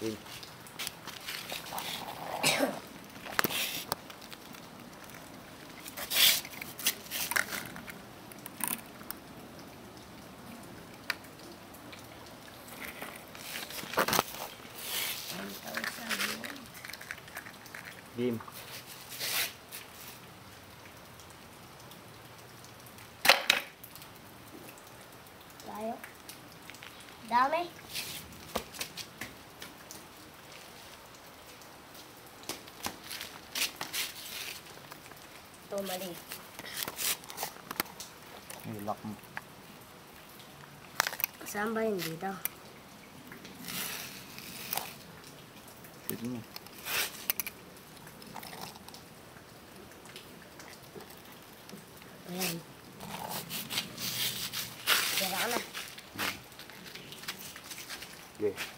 đi Ghim. Đấy Đau mấy mali. Ilak mo. Saan ba yun dito? Shoot mo. Ayan. Tira ka na. Okay. Bakit?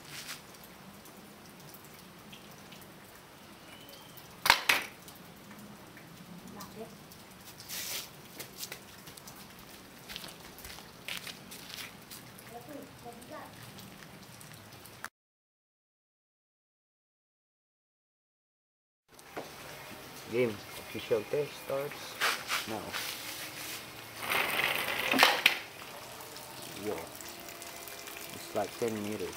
Game. Official test starts now. Whoa. It's like 10 meters.